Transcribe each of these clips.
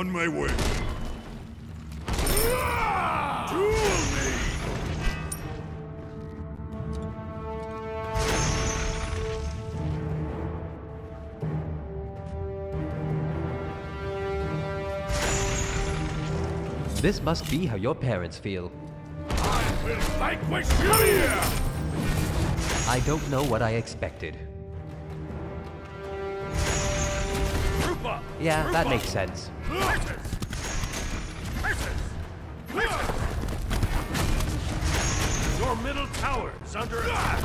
On my way. This must be how your parents feel. I will vanquish you! I don't know what I expected. Yeah, that makes sense. Your middle tower is under attack.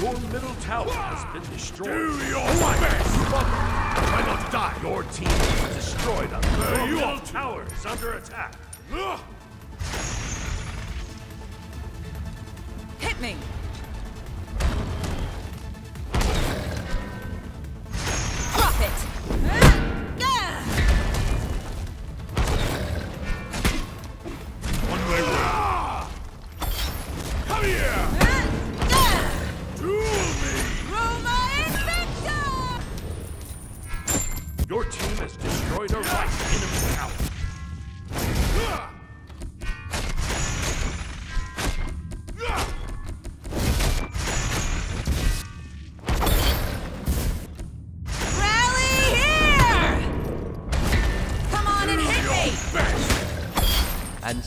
Your middle tower has been destroyed. Do your best! Try not to die. Your team has destroyed us. Your middle tower is under attack. Hit me!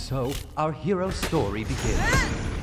So, our hero story begins.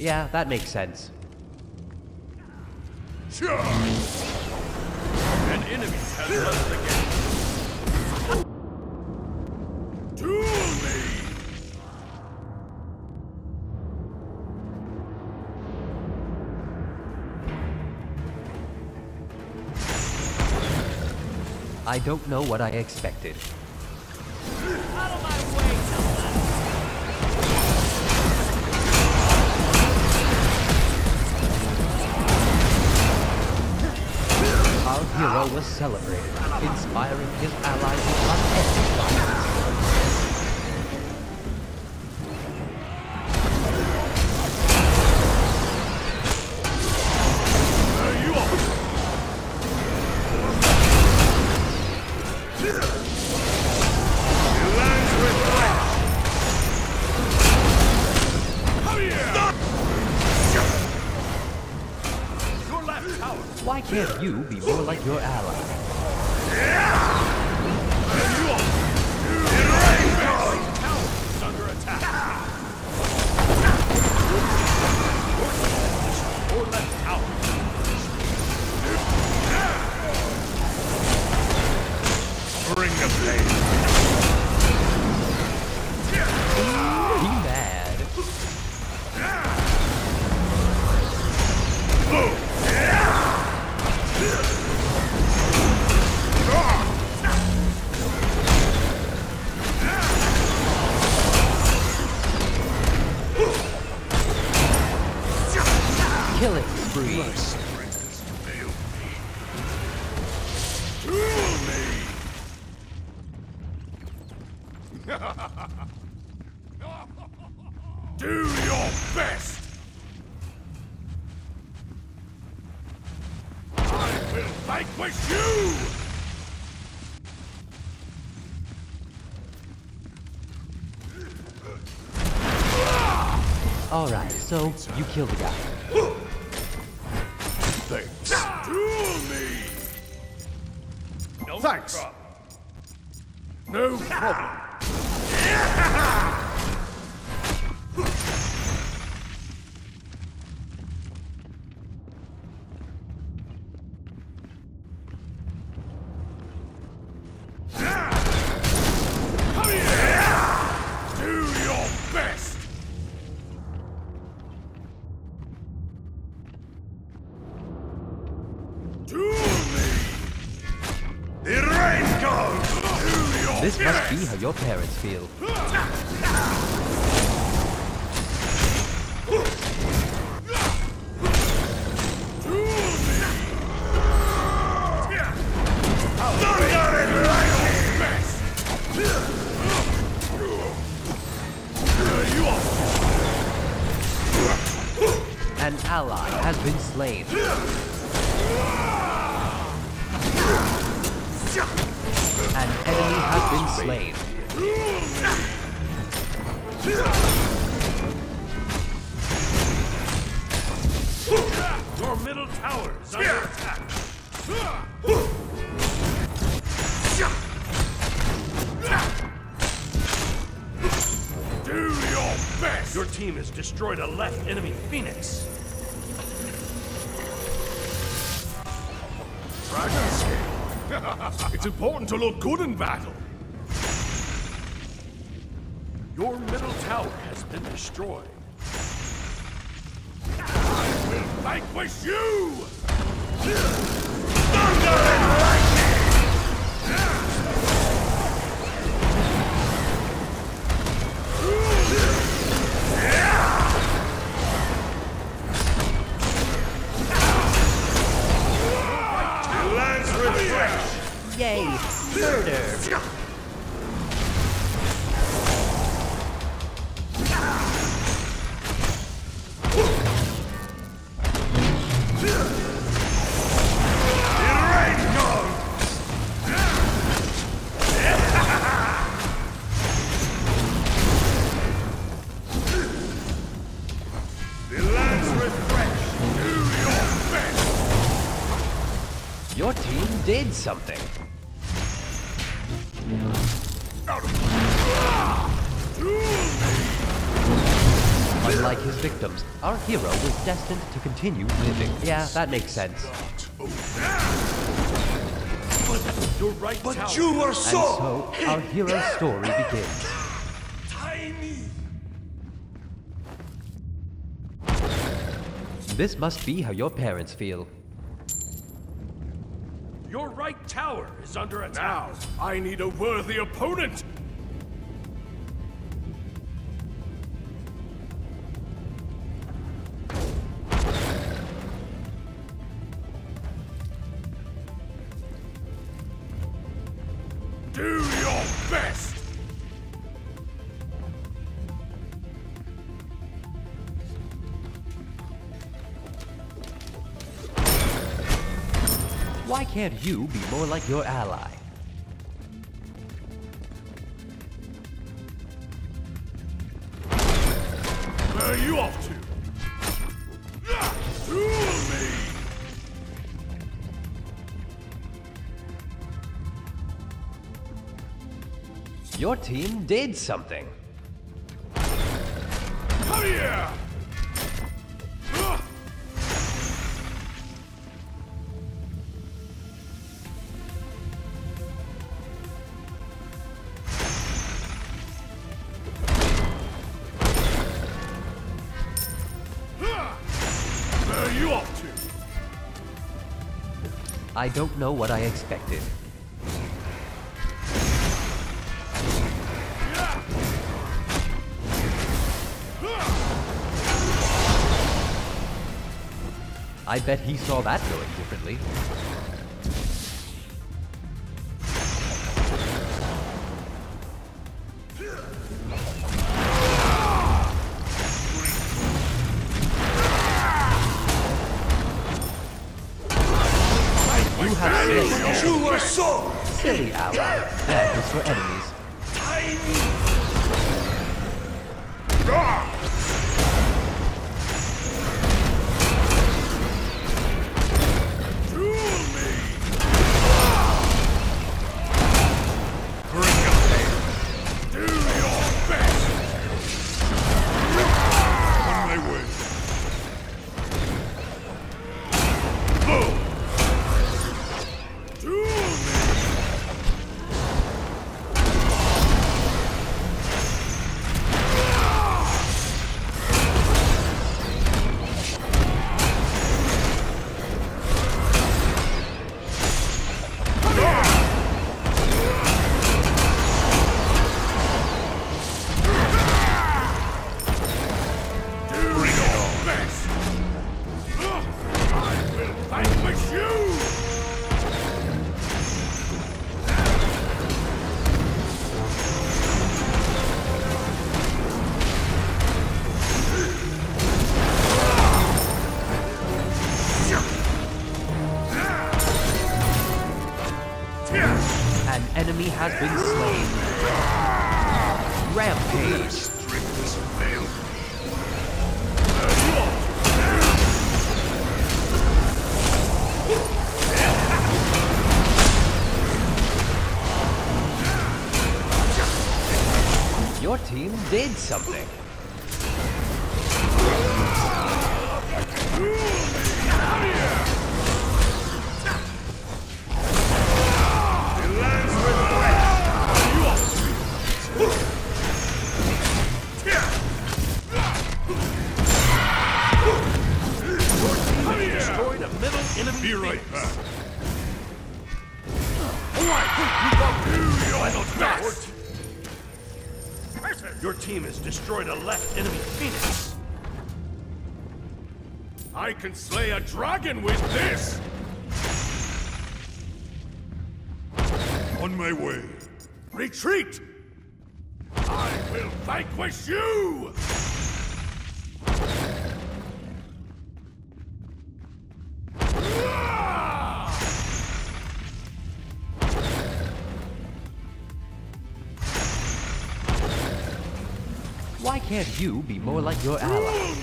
Yeah, that makes sense. Charge! An enemy has left the game. Duel me! I don't know what I expected. Hero was celebrated, inspiring his allies with unending violence. Why can't you be more like your ally? There you are! Do your best! I will vanquish you! Alright, so you killed the guy. Thanks. Duel me! No Thanks. Problem. No problem. Ha ha! This must be how your parents feel. An ally has been slain. Slain. Your middle tower is under attack. Do your best! Your team has destroyed a left enemy Phoenix. Dragon scale. it's important to look good in battle. Your middle tower has been destroyed. I will vanquish you! Thunder and lightning! Lands refresh! Yay! Murder! Your team did something. Unlike his victims, our hero was destined to continue living. Yeah, that makes sense. Your right But tower. you were And so so, our hero's story begins. tiny. This must be how your parents feel. Tower is under attack. Now, I need a worthy opponent. Why can't you be more like your ally? Where are you off to? Your team did something. Come here! I don't know what I expected. I bet he saw that going differently. Slain True assault! silly ally. That is for enemies. Tiny! Did something. Destroyed a middle enemy. Be right back. Oh, Alright, you go do your best. Your team has destroyed a left enemy phoenix. I can slay a dragon with this! On my way. Retreat! I will vanquish you! Can't you be more like your ally?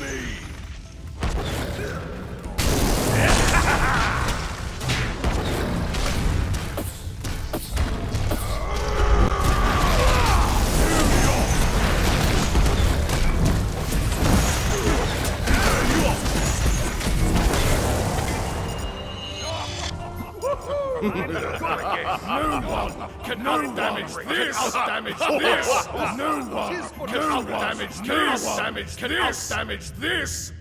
Duel me! No damage this! Damage this! No one cannot damage this! Damage cannot damage this!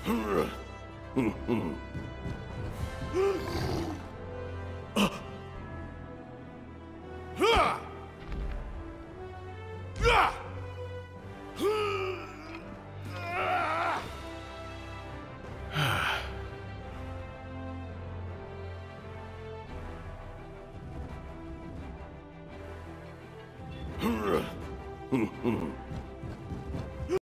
Hmm. hmm, hmm.